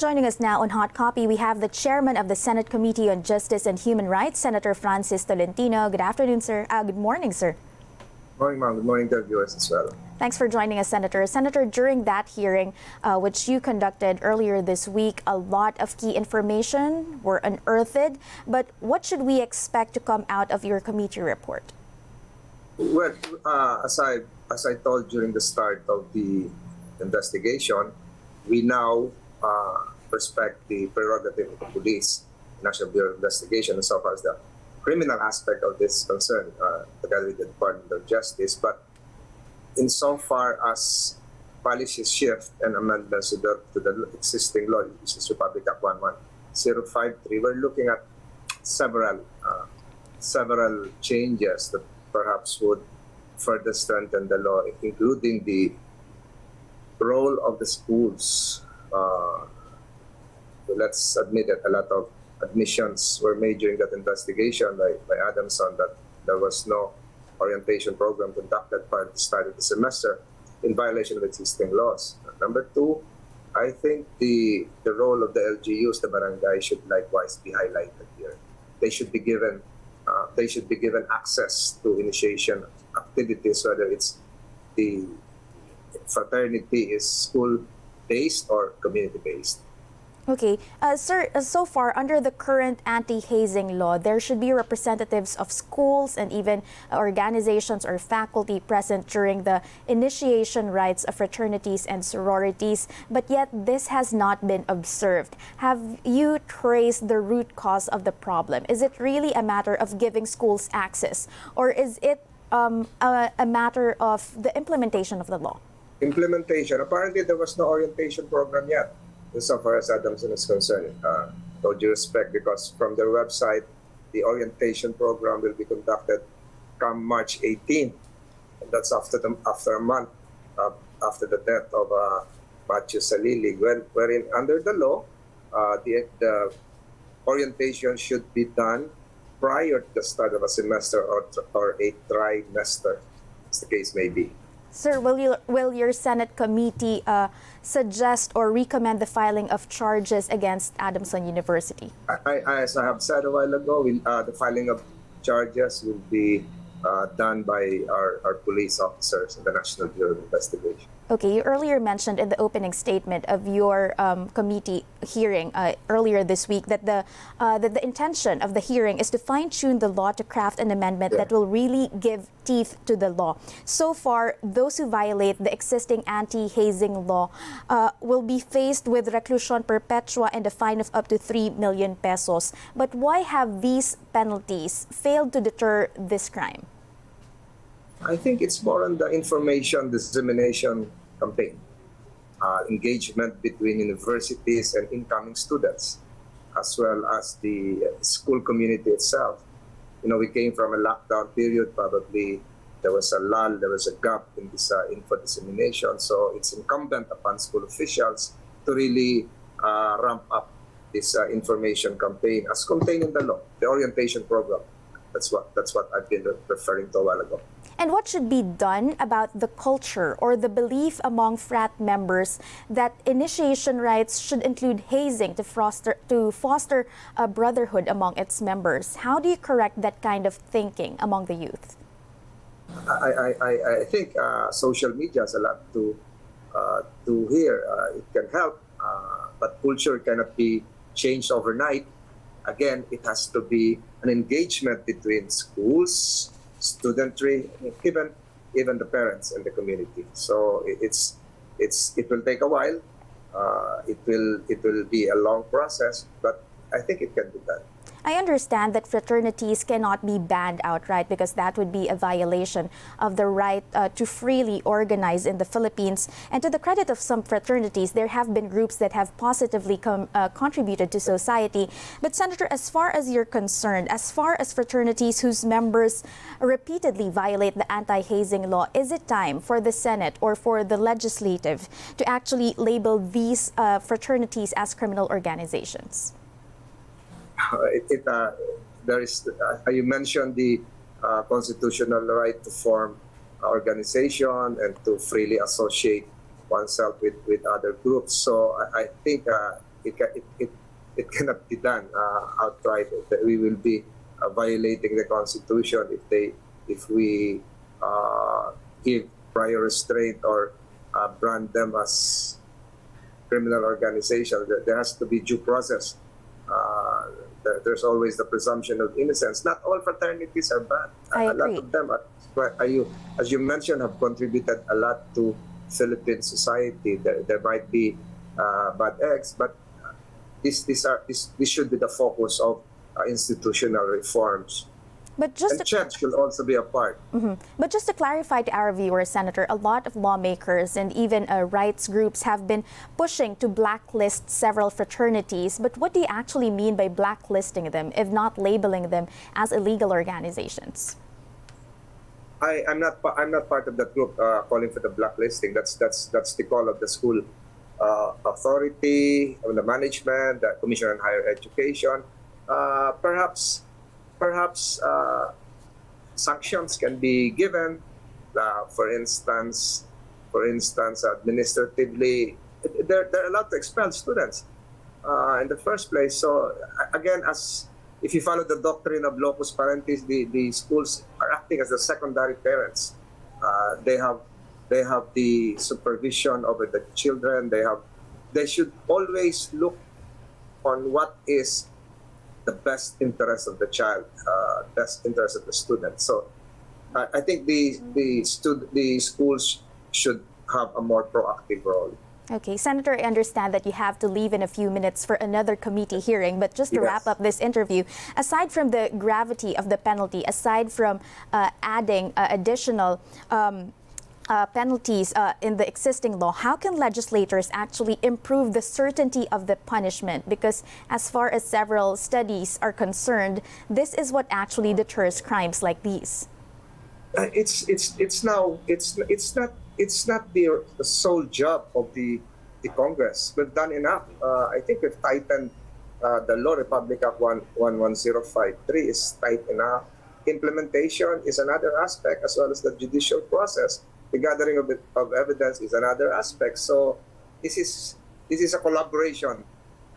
Joining us now on Hot Copy, we have the chairman of the Senate Committee on Justice and Human Rights, Senator Francis Tolentino. Good afternoon, sir. Uh, good morning, sir. Morning, ma'am. Good morning to viewers as well. Thanks for joining us, Senator. Senator, during that hearing, uh, which you conducted earlier this week, a lot of key information were unearthed. But what should we expect to come out of your committee report? Well, uh, as I as I told during the start of the investigation, we now uh, respect the prerogative of the police, National Bureau of Investigation, as far as the criminal aspect of this concern, uh, together with the Department of Justice. But insofar as policies shift and amendments to the, to the existing law, which is Republic Act 11053, we're looking at several uh, several changes that perhaps would further strengthen the law, including the role of the schools. Uh, let's admit that a lot of admissions were made during that investigation by, by Adamson that there was no orientation program conducted prior to the start of the semester in violation of existing laws. Number two, I think the the role of the LGUs, the barangay, should likewise be highlighted here. They should be given uh, they should be given access to initiation activities, whether it's the fraternity is school based or community based. Okay, uh, sir, uh, so far under the current anti-hazing law, there should be representatives of schools and even organizations or faculty present during the initiation rites of fraternities and sororities, but yet this has not been observed. Have you traced the root cause of the problem? Is it really a matter of giving schools access, or is it um, a, a matter of the implementation of the law? Implementation. Apparently, there was no orientation program yet so far as Adamson is concerned. Uh, no due respect, because from their website, the orientation program will be conducted come March 18. And that's after the, after a month uh, after the death of uh, Matthew Salilig, when, wherein under the law, uh, the, the orientation should be done prior to the start of a semester or, or a trimester, as the case may be. Sir, will, you, will your Senate committee uh, suggest or recommend the filing of charges against Adamson University? I, I, as I have said a while ago, uh, the filing of charges will be uh, done by our, our police officers in the National Bureau of Investigation. Okay, you earlier mentioned in the opening statement of your um, committee hearing uh, earlier this week that the uh, that the intention of the hearing is to fine tune the law to craft an amendment yeah. that will really give teeth to the law. So far, those who violate the existing anti-hazing law uh, will be faced with reclusion perpetua and a fine of up to 3 million pesos. But why have these penalties failed to deter this crime? I think it's more on the information dissemination campaign, uh, engagement between universities and incoming students, as well as the school community itself. You know, we came from a lockdown period, probably there was a lull, there was a gap in this uh, info dissemination. So it's incumbent upon school officials to really uh, ramp up this uh, information campaign as contained in the law, the orientation program. That's what that's what I've been referring to a while ago. And what should be done about the culture or the belief among frat members that initiation rites should include hazing to foster, to foster a brotherhood among its members? How do you correct that kind of thinking among the youth? I, I, I think uh, social media has a lot to, uh, to hear. Uh, it can help, uh, but culture cannot be changed overnight. Again, it has to be an engagement between schools, studentry, even even the parents and the community. So it's it's it will take a while. Uh, it will it will be a long process, but I think it can be done. I understand that fraternities cannot be banned outright because that would be a violation of the right uh, to freely organize in the Philippines. And to the credit of some fraternities, there have been groups that have positively uh, contributed to society. But Senator, as far as you're concerned, as far as fraternities whose members repeatedly violate the anti-hazing law, is it time for the Senate or for the legislative to actually label these uh, fraternities as criminal organizations? It, it uh, there is uh, you mentioned the uh, constitutional right to form organization and to freely associate oneself with, with other groups. So I, I think uh, it, it, it, it cannot be done uh, outright. We will be uh, violating the Constitution if they if we uh, give prior restraint or uh, brand them as criminal organization. There, has to be due process. Uh, there's always the presumption of innocence. Not all fraternities are bad. I a lot agree. of them are, are you, as you mentioned, have contributed a lot to Philippine society. There, there might be uh, bad eggs, but this, these are, this, this should be the focus of uh, institutional reforms. But just And to church should also be a part. But just to clarify to our viewers, Senator, a lot of lawmakers and even uh, rights groups have been pushing to blacklist several fraternities. But what do you actually mean by blacklisting them, if not labeling them as illegal organizations? I, I'm not I'm not part of that group uh, calling for the blacklisting. That's that's that's the call of the school uh, authority, of the management, the Commission on Higher Education. Uh, perhaps perhaps uh, sanctions can be given. Uh, for instance, for instance, administratively, they're, they're allowed to expel students uh, in the first place. So again, as if you follow the doctrine of locus parentis, the, the schools are acting as the secondary parents. Uh, they have they have the supervision over the children. They have they should always look on what is the best interest of the child, uh, best interest of the student. So I I think the the stud- the schools should have a more proactive role. Okay, Senator, I understand that you have to leave in a few minutes for another committee hearing, but just to Yes. wrap up this interview, aside from the gravity of the penalty, aside from uh, adding uh, additional um, uh, penalties uh, in the existing law, how can legislators actually improve the certainty of the punishment? Because, as far as several studies are concerned, this is what actually deters crimes like these. uh, it's it's it's now it's it's not it's not the, the sole job of the the Congress. We've done enough. Uh, I think we've tightened uh, the law. Republic Act one one one zero five three is tight enough. Implementation is another aspect, as well as the judicial process. The gathering of, the, of evidence is another aspect. So this is this is a collaboration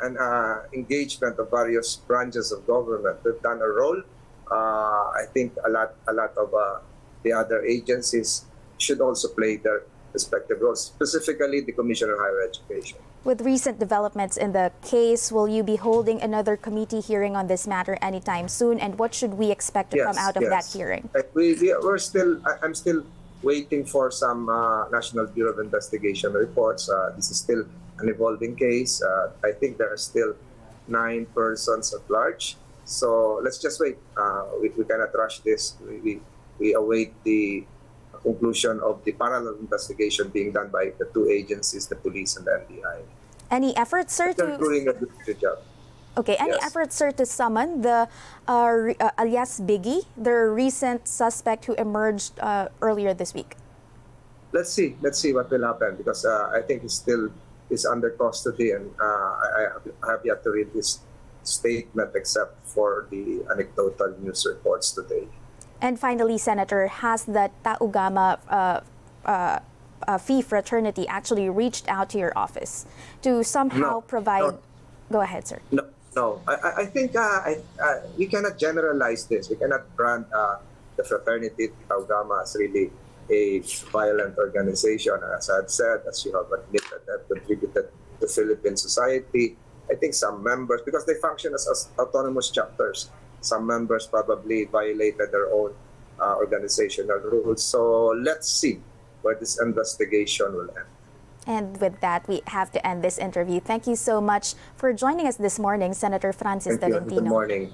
and uh, engagement of various branches of government. We've done a role. Uh, I think a lot a lot of uh, the other agencies should also play their respective roles, specifically the Commission on Higher Education. With recent developments in the case, will you be holding another committee hearing on this matter anytime soon? And what should we expect to come out of that hearing? We, we, we're still, I'm still waiting for some uh, National Bureau of Investigation reports. Uh, this is still an evolving case. Uh, I think there are still nine persons at large. So let's just wait. Uh, we, we cannot rush this. We, we, we await the conclusion of the parallel investigation being done by the two agencies, the police and the NBI. Any efforts, sir, They're to doing a good job. Okay? Any Yes. efforts, sir, to summon the uh, uh, alias Biggie, the recent suspect who emerged uh, earlier this week? let's see let's see what will happen because uh, I think he's still is under custody and uh, I, I have yet to read his statement except for the anecdotal news reports today. And finally, Senator, has the Tau Gamma uh, uh, uh, Phi fraternity actually reached out to your office to somehow No, provide? no. Go ahead, sir. No, no. I, I- think uh, I, uh, we cannot generalize this. We cannot brand uh, the fraternity Tau Gamma as really a violent organization. As I've said, as you have admitted, that contributed to Philippine society. I think some members, because they function as, as autonomous chapters, some members probably violated their own uh, organizational rules. So let's see where this investigation will end. And with that, we have to end this interview. Thank you so much for joining us this morning, Senator Francis Thank. Tolentino. Good morning.